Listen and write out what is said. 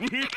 うん。